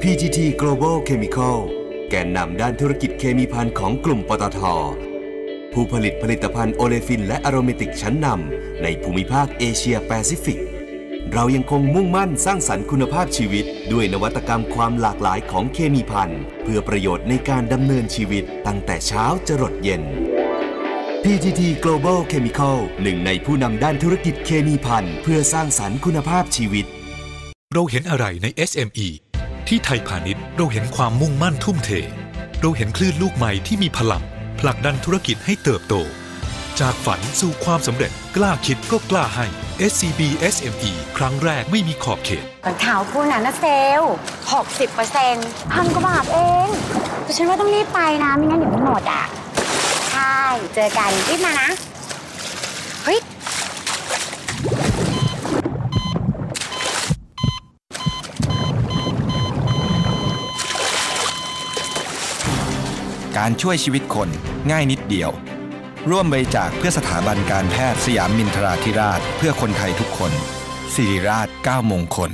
PTT Global Chemical แกนนำด้านธุรกิจเคมีภัณฑ์ของกลุ่มปตท ผู้ผลิตผลิตภัณฑ์โอเลฟินและอโรเมติกชั้นนำในภูมิภาคเอเชียแปซิฟิก เรายังคงมุ่งมั่นสร้างสรรค์คุณภาพชีวิต ด้วยนวัตกรรมความหลากหลายของเคมีภัณฑ์ เพื่อประโยชน์ในการดำเนินชีวิตตั้งแต่เช้าจรดเย็น PTT Global Chemical หนึ่งในผู้นำด้านธุรกิจเคมีภัณฑ์เพื่อสร้างสรรค์คุณภาพชีวิต เราเห็นอะไรใน SME ที่ไทยพาณิชย์เราเห็นความมุ่งมั่นทุ่มเท เราเห็นคลื่นลูกใหม่ที่มีพลังผลักดันธุรกิจให้เติบโต จากฝันสู่ความสำเร็จกล้าคิดก็กล้าให้ SCB SME ครั้งแรกไม่มีขอบเขตรองเท้าคู่นั้นะเซลล์60เปอร์เซ็นต์พันกว่าบาทเองแต่ฉันว่าต้องรีบไปนะ ไม่งั้นเดี๋ยวมันหมดอะ ใช่ เจอกันรีบมานะ การช่วยชีวิตคนง่ายนิดเดียว ร่วมบริจาคเพื่อสถาบันการแพทย์สยามมินทราธิราช เพื่อคนไทยทุกคนสิริราช9มงคล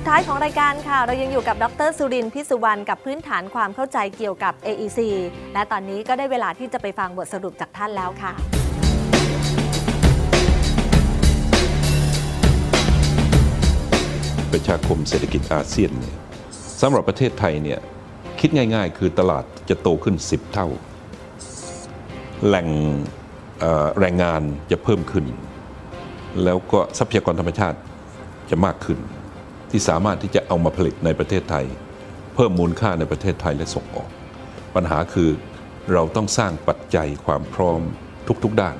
สุดท้ายของรายการค่ะ เรายังอยู่กับดรสุรินทร์พิสุวรรณกับพื้นฐานความเข้าใจเกี่ยวกับ AEC และตอนนี้ก็ได้เวลาที่จะไปฟังบทสรุปจากท่านแล้วค่ะ ประชาคมเศรษฐกิจอาเซียนเนี่ยสำหรับประเทศไทยเนี่ยคิดง่าย ๆ คือตลาดจะโตขึ้น 10 เท่า แหล่งแรงงานจะเพิ่มขึ้น แล้วก็ทรัพยากรธรรมชาติจะมากขึ้น ที่สามารถที่จะเอามาผลิตในประเทศไทย เพิ่มมูลค่าในประเทศไทยและส่งออก ปัญหาคือเราต้องสร้างปัจจัยความพร้อมทุกๆด้าน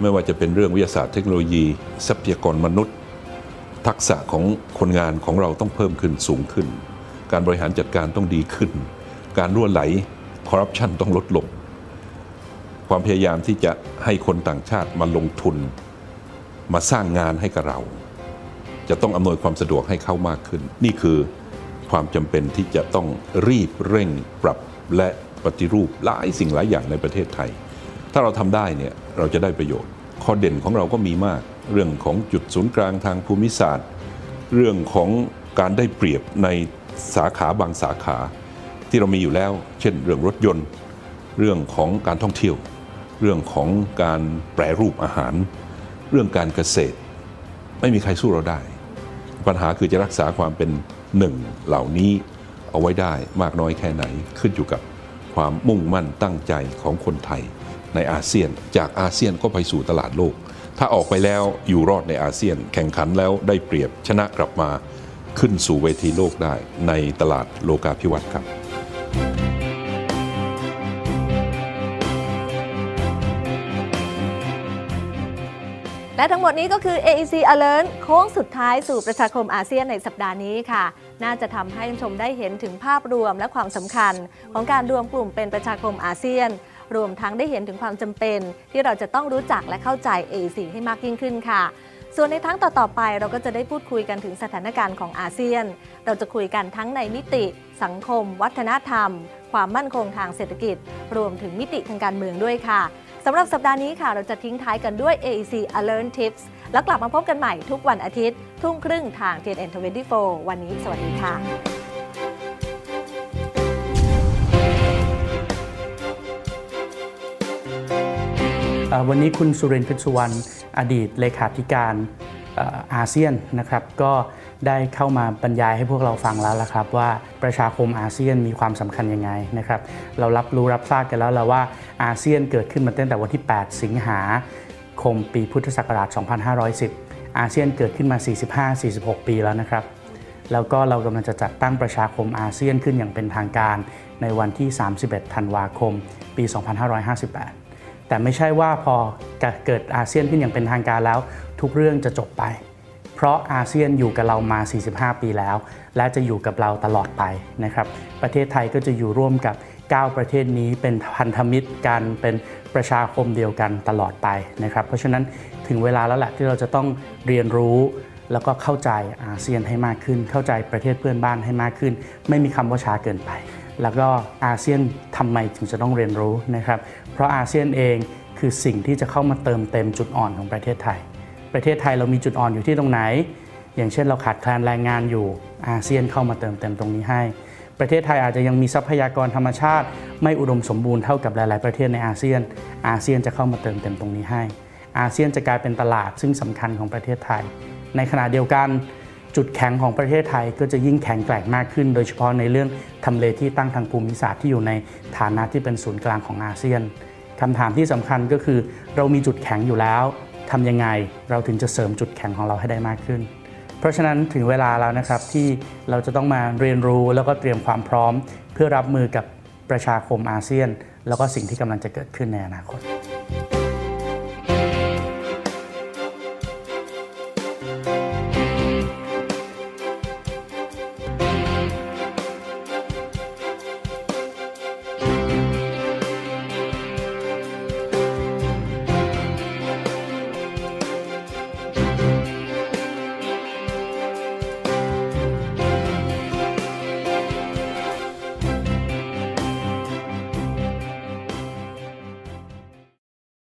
ไม่ว่าจะเป็นเรื่องวิทยาศาสตร์เทคโนโลยี ทรัพยากรมนุษย์ ทักษะของคนงานของเราต้องเพิ่มขึ้นสูงขึ้น การบริหารจัดการต้องดีขึ้น การรั่วไหลคอร์รัปชันต้องลดลงความพยายามที่จะให้คนต่างชาติมาลงทุน มาสร้างงานให้กับเรา จะต้องอำนวยความสะดวกให้เขามากขึ้น นี่คือความจำเป็นที่จะต้องรีบเร่งปรับและปฏิรูปหลายสิ่งหลายอย่างในประเทศไทย ถ้าเราทำได้เนี่ยเราจะได้ประโยชน์ ข้อเด่นของเราก็มีมาก เรื่องของจุดศูนย์กลางทางภูมิศาสตร์ เรื่องของการได้เปรียบในสาขาบางสาขา ที่เรามีอยู่แล้ว เช่น เรื่องรถยนต์ เรื่องของการท่องเที่ยว เรื่องของการแปรรูปอาหาร เรื่องการเกษตร ไม่มีใครสู้เราได้ ปัญหาคือจะรักษาความเป็นหนึ่งเหล่านี้เอาไว้ได้มากน้อยแค่ไหนขึ้นอยู่กับความมุ่งมั่นตั้งใจของคนไทย ในอาเซียนจากอาเซียนก็ไปสู่ตลาดโลก ถ้าออกไปแล้วอยู่รอดในอาเซียน แข่งขันแล้วได้เปรียบชนะกลับมาขึ้นสู่เวทีโลกได้ในตลาดโลกาภิวัตน์ครับ และทั้งหมดนี้ก็คือ AEC Alert โค้งสุดท้ายสู่ประชาคมอาเซียนในสัปดาห์นี้ค่ะ น่าจะทำให้ชมได้เห็นถึงภาพรวมและความสำคัญ ของการรวมกลุ่มเป็นประชาคมอาเซียน รวมทั้งได้เห็นถึงความจำเป็น ที่เราจะต้องรู้จักและเข้าใจ AEC ให้มากยิ่งขึ้นค่ะส่วนในทั้งต่อ ๆ ไปเราก็จะได้พูดคุยกันถึงสถานการณ์ของอาเซียน เราจะคุยกันทั้งในมิติ สังคม วัฒนธรรม ความมั่นคงทางเศรษฐกิจ รวมถึงมิติทางการเมืองด้วยค่ะ สำหรับสัปดาห์นี้ค่ะ เราจะทิ้งท้ายกันด้วย AEC Alert Tips แล้วกลับมาพบกันใหม่ทุกวันอาทิตย์ ทุ่มครึ่งทาง TNN24 วันนี้สวัสดีค่ะวันนี้คุณสุรินทร์พิศวรรณอดีตเลขาธิการออาเซียนนะครับ ก็ ได้เข้ามาบรรยายให้พวกเราฟังแล้วละครับ ว่าประชาคมอาเซียนมีความสำคัญยังไงนะครับเรารับรู้รับทราบกันแล้วแล้วว่าอาเซียนเกิดขึ้นมาตั้งแต่วันที่ 8 สิงหาคมปีพุทธศักราช 2510 อาเซียนเกิดขึ้นมา 45-46 ปีแล้วนะครับ แล้วก็เรากำลังจะจัดตั้งประชาคมอาเซียนขึ้นอย่างเป็นทางการในวันที่ 31 ธันวาคม ปี 2558 แต่ไม่ใช่ว่าพอเกิดอาเซียนขึ้นอย่างเป็นทางการแล้ว ทุกเรื่องจะจบไป เพราะอาเซียนอยู่กับเรามา 45 ปีแล้ว และจะอยู่กับเราตลอดไปนะครับ ประเทศไทยก็จะอยู่ร่วมกับ 9 ประเทศนี้เป็นพันธมิตรกันเป็นประชาคมเดียวกันตลอดไปนะครับ เพราะฉะนั้นถึงเวลาแล้วแหละที่เราจะต้องเรียนรู้แล้วก็เข้าใจอาเซียนให้มากขึ้น เข้าใจประเทศเพื่อนบ้านให้มากขึ้น ไม่มีคำว่าช้าเกินไป แล้วก็อาเซียนทำไมถึงจะต้องเรียนรู้นะครับ เพราะอาเซียนเองคือสิ่งที่จะเข้ามาเติมเต็มจุดอ่อนของประเทศไทย ประเทศไทยเรามีจุดอ่อนอยู่ที่ตรงไหน อย่างเช่นเราขาดแคลนแรงงานอยู่อาเซียนเข้ามาเติมเต็มตรงนี้ให้ ประเทศไทยอาจจะยังมีทรัพยากรธรรมชาติ ไม่อุดมสมบูรณ์เท่ากับหลาย ๆ ประเทศในอาเซียน อาเซียนจะเข้ามาเติมเต็มตรงนี้ให้ อาเซียนจะกลายเป็นตลาดซึ่งสำคัญของประเทศไทย ในขณะเดียวกันจุดแข็งของประเทศไทยก็จะยิ่งแข็งแกร่งมากขึ้น โดยเฉพาะในเรื่องทำเลที่ตั้งทางภูมิศาสตร์ที่อยู่ในฐานะที่เป็นศูนย์กลางของอาเซียนคำถามที่สำคัญก็คือ เรามีจุดแข็งอยู่แล้ว ทำยังไงเราถึงจะเสริมจุดแข็งของเราให้ได้มากขึ้น เพราะฉะนั้นถึงเวลาแล้วนะครับที่เราจะต้องมาเรียนรู้แล้วก็เตรียมความพร้อม เพื่อรับมือกับประชาคมอาเซียน แล้วก็สิ่งที่กำลังจะเกิดขึ้นในอนาคต